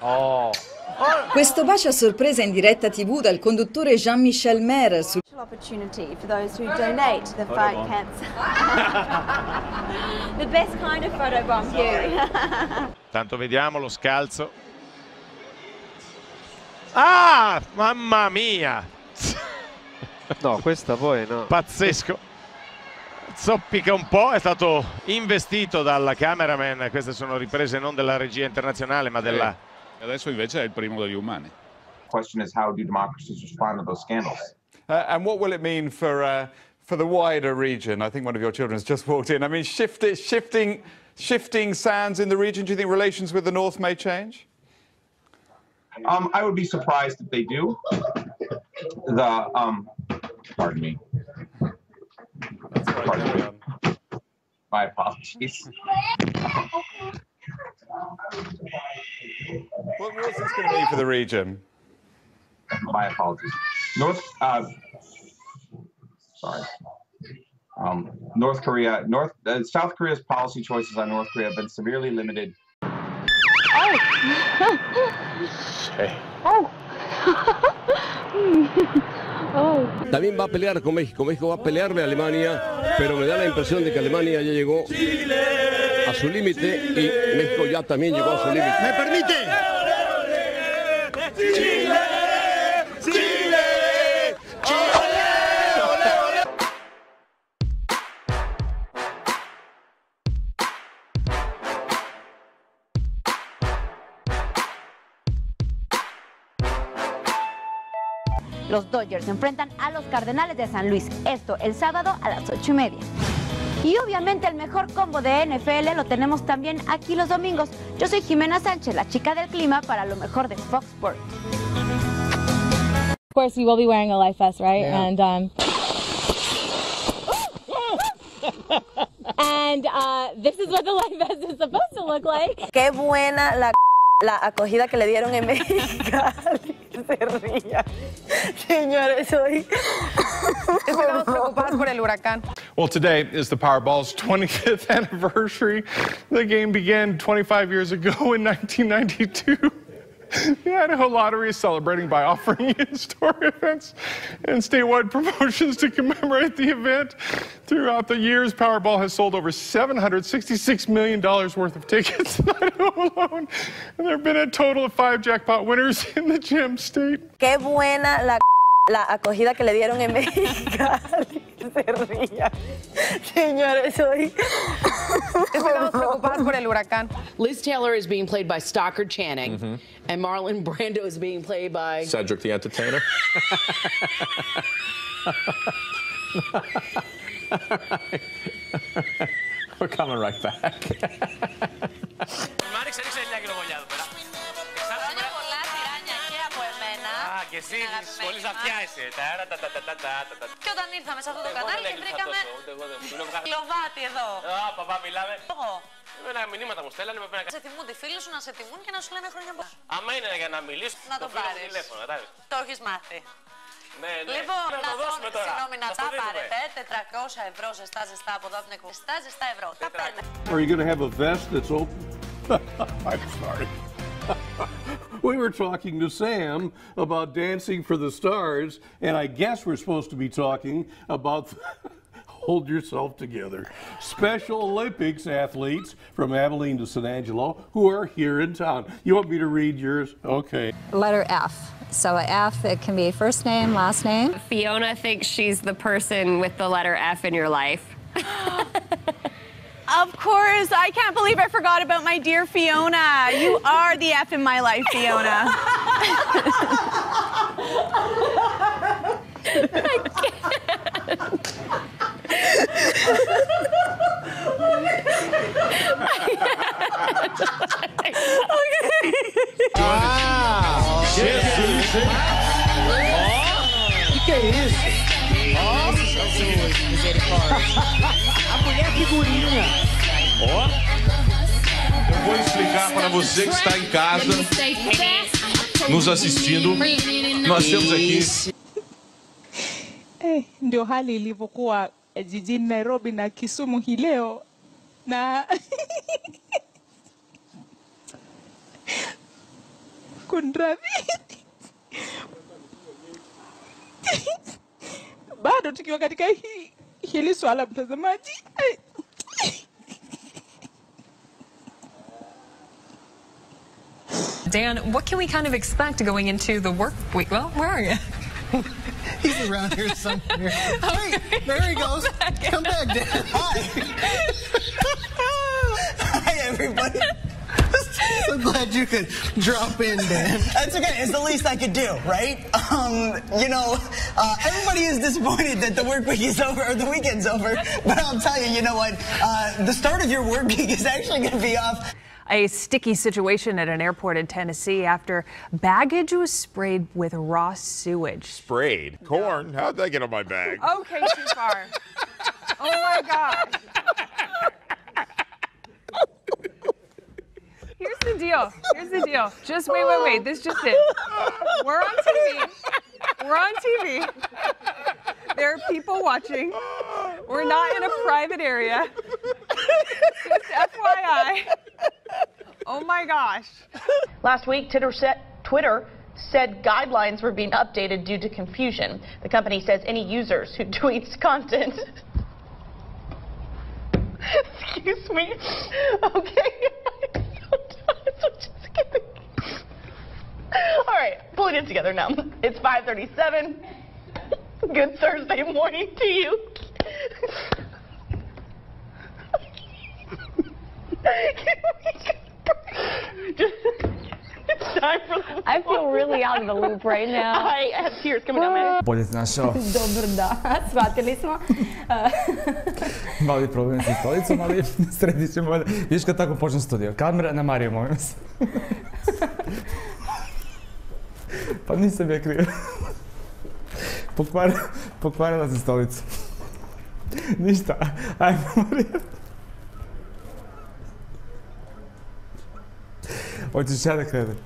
Oh. Questo bacio a sorpresa in diretta TV dal conduttore Jean-Michel Maire su opportunity for those who donate the fight cancer. the best kind of photobomb here. Tanto vediamo lo scalzo. Ah, mamma mia! No, questa poi no. Pazzesco. Zoppica un po', è stato investito dal cameraman, queste sono riprese non della regia internazionale ma della... Adesso invece è il primo degli umani. question is how do democracies respond to those scandals? Uh, and what will it mean for uh, for the wider region? I think one of your children has just walked in. I mean, shift, shifting shifting sands in the region. Do you think relations with the north may change? Um, I would be surprised if they do. The um, pardon me. Pardon me. My apologies. What, what's this going to mean for the region? My apologies. North, uh, sorry. Um, North Korea, North, uh, South Korea's policy choices on North Korea have been severely limited. También va a pelear con México. México va a pelearle a Alemania, pero me da la impresión de que Alemania ya llegó a su límite y México ya también llegó a su límite. ¿Me permite? Los Dodgers se enfrentan a los Cardenales de San Luis. Esto el sábado a las ocho y media. Y obviamente el mejor combo de NFL lo tenemos también aquí los domingos. Yo soy Jimena Sánchez, la chica del clima, para lo mejor de Fox Sports. Of course, you will be wearing a life vest, right? Yeah. And um, and uh, this is what the life vest is supposed to look like. Qué buena la, la acogida que le dieron en Mexicali. Se ría. Señores, hoy Estamos preocupados por el huracán. Well, today is the Powerball's 25th anniversary. The game began 25 years ago in 1992. The Idaho Lottery is celebrating by offering in-store events and statewide promotions to commemorate the event. Throughout the years, Powerball has sold over $766 million worth of tickets in Idaho alone. And there have been a total of five jackpot winners in the gem state. qué buena la, la acogida que le dieron en Mexicali. Se ría. Señores, hoy Estamos oh, preocupados por el huracán. Liz Taylor is being played by Stockard Channing, mm-hmm. and Marlon Brando is being played by. Cedric the Entertainer. We're coming right back. Και εσύ της σχολής αυτιά είσαι. Ταρα, τα, τα, τα, τα, τα, τα, τα. Και όταν ήρθαμε σε αυτό το Εγώ κανάλι δεν και έκλεισα βρήκαμε τόσο, ούτε εγώ δεν μου το βγάλω. λοβάτι εδώ. Α, παπά, μιλάμε. Εγώ. Εμένα μηνύματα μου στέλνανε με πένα. Σε τιμούν τη φίλη σου να σε τιμούν και να σου λένε χρόνια πολλά. Άμα είναι για να μιλήσω, Να το φίλο μου πάρεις. τηλέφωνο, εντάξει. Το έχεις μάθει. Ναι, ναι. Λοιπόν, να να το δώσουμε τώρα. Συγγνώμη, να Ας το τα δίνουμε. πάρετε. 400 ευρώ ζεστά ζεστά από εδώ από την εκπομπή. Ζεστά ζεστά ευρώ. Τα παίρνετε. Are you going to have a vest that's open? I'm sorry. we were talking to Sam about Dancing for the Stars, and I guess we're supposed to be talking about Hold Yourself Together. Special Olympics athletes from Abilene to San Angelo who are here in town. You want me to read yours? Okay. Letter F. So a F, it can be first name, last name. Fiona thinks she's the person with the letter F in your life. Of course, I can't believe I forgot about my dear Fiona. You are the F in my life, Fiona. vou explicar para você que está em casa nos assistindo. Nós temos aqui Eh, ndio hali ilivyokuwa eh, jijini Nairobi na Kisumu hii leo na kunradhi. Bado tukiwa katika hii hili swala, mtazamaji, Dan, what can we kind of expect going into the work week? Well, where are you? He's around here somewhere. Hey, there he goes. Come back, Dan. Hi. Hi, everybody. So glad you could drop in, Dan. That's okay. It's the least I could do, right? Um, you know, uh, everybody is disappointed that the work week is over or the weekend's over. But I'll tell you, you know what? Uh, the start of your work week is actually going to be off. A sticky situation at an airport in Tennessee after baggage was sprayed with raw sewage. Sprayed corn. How'd that get on my bag? Okay, too far. oh my God. Here's the deal. Here's the deal. Just wait, wait, wait. This just it. We're on TV. We're on TV. There are people watching. We're not in a private area. Just FYI. Gosh. Last week, Twitter said, Twitter said guidelines were being updated due to confusion. The company says any users who tweets content. Excuse me. Okay. All right, pulling it together now. It's 5:37. Good Thursday morning to you. For the I feel really out of the loop right now. I have tears coming down my Bolje ti našao. Dobar dan, shvatili smo. Mali problem sa stolicom, ali sredit ćemo. Viš kad tako počne studio. Kamera na Mariju, molim vas. pa nisam ja kriv. Pokvarila, pokvarila se stolicu. Ništa, ajmo Marija. Hoćeš ja da krenem?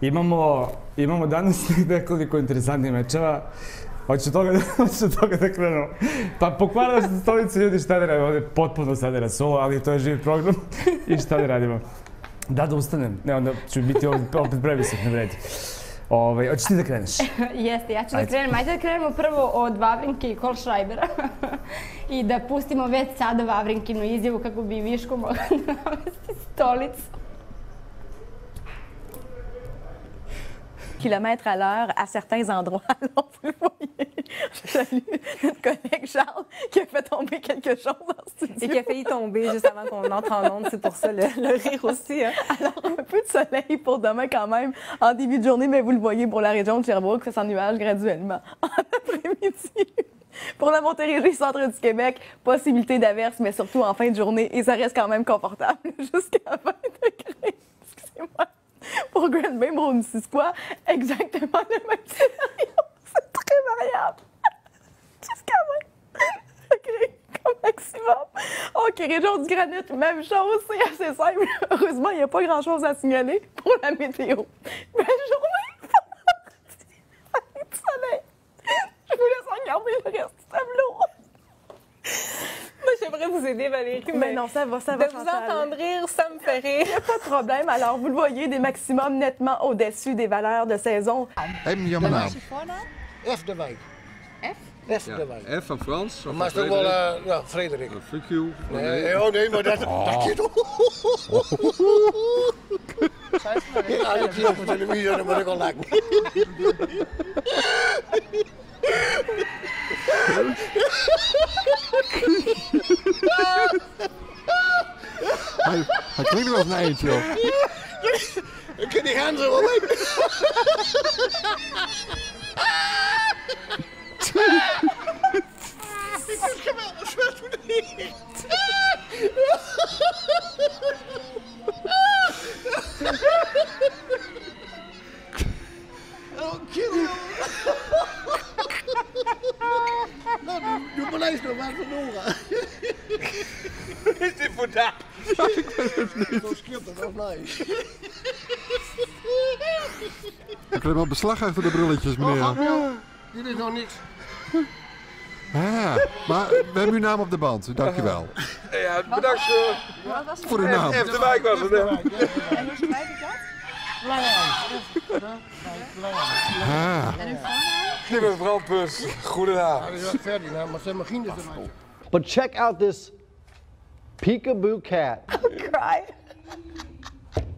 Imamo, imamo danas nekoliko interesantnih mečeva. Hoću toga da, hoću toga da krenemo. Pa pokvarila se stolicu ljudi šta da radimo, ovdje je potpuno sada rasulo, ali to je živi program i šta da radimo. Da, da ustanem, ne onda ću biti ovdje opet previsok, ne vredi. Ovaj, hoćeš ti da kreneš? Jeste, ja ću da Ajde. krenem. Ajde da krenemo prvo od Vavrinke i Kolšrajbera i da pustimo već sada Vavrinkinu izjavu kako bi Viško mogla navesti stolicu. Kilomètres à l'heure à certains endroits. Alors, vous le voyez, je salue notre collègue Charles qui a fait tomber quelque chose en studio. Et qui a failli tomber juste avant qu'on entre en onde. C'est pour ça le, le rire aussi. hein. Alors, un peu de soleil pour demain quand même en début de journée, mais vous le voyez pour la région de Sherbrooke, ça s'ennuage graduellement en après-midi. Pour la Montérégie, centre du Québec, possibilité d'averse, mais surtout en fin de journée, et ça reste quand même confortable jusqu'à 20 degrés. Excusez-moi. Pour Grand Bay, Missisquoi, exactement le même scénario. C'est très variable. Jusqu'à 20 degrés comme maximum. OK, région du Granit, même chose, c'est assez simple. Heureusement, il n'y a pas grand-chose à signaler pour la météo journée! Avec du soleil. Je vous laisse regarder le reste du tableau. Moi, j'aimerais vous aider, Valérie. Mais non, ça va, ça va. De vous entendre rire, ça me fait rire. Pas de problème. Alors, vous le voyez, des maximums nettement au-dessus des valeurs de saison. F de wijk. F? F de wijk. F van Frans. Maar het is toch wel, ja, Frederik. Fuck you. Nee, oh nee, maar dat, dat je toch. Ja, ik zie op de televisie, dan moet ik al lachen. Hij, hij klinkt wel als een eentje. joh. Ik ken die gaan zo wel weg. Ik vind het geweldig, zwart voor de niet. Oh, kill. Nou, doe, doe maar eens nog maar van Nora. Is dit voor daar? Ik weet het niet. Dat nice. Ik heb wel beslag achter de brilletjes, meneer. Oh, grapje. Dit is nog niks. Ah, maar we hebben uw naam op de band. Dankjewel. Ja, bedankt. Voor uw naam. Even de wijk was het. En hoe schrijf ik dat? Ah. Lieve mevrouw Pus, goedenavond. Hij is wel verder, nou, maar zijn machine is erbij. But check out this peekaboo cat. I'll cry.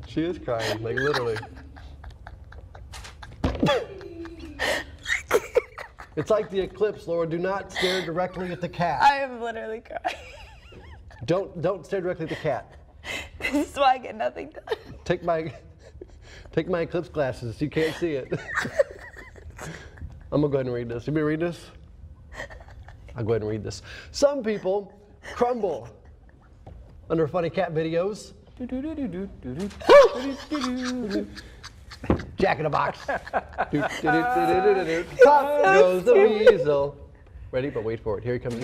She is crying, like literally. it's like the eclipse, Laura. Do not stare directly at the cat. I am literally crying. Don't don't stare directly at the cat. This is why I get nothing done. Take my take my eclipse glasses. You can't see it. I'm gonna go ahead and read this. You me read this? I'll go ahead and read this. Some people crumble under funny cat videos. Jack in a box. Pop goes the weasel. Ready? But wait for it. Here he comes.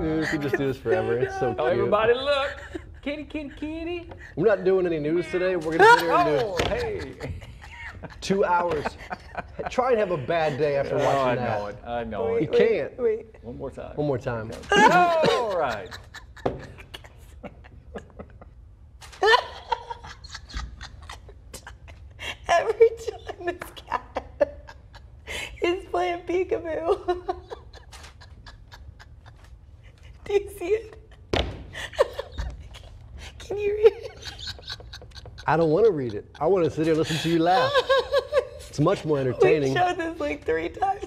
Dude, we could just do this forever. It's so cute. Everybody look. Kitty, kitty, kitty. We're not doing any news today. We're gonna sit here and Oh, do hey. two hours. Try and have a bad day after Oh, watching I that. know it. I know it. You it. can't. Wait. One more time. One more time. All right. Every time this cat is playing peekaboo. Do you see it? Can you read it? I don't want to read it. I want to sit here and listen to you laugh. It's much more entertaining. We showed this like three times.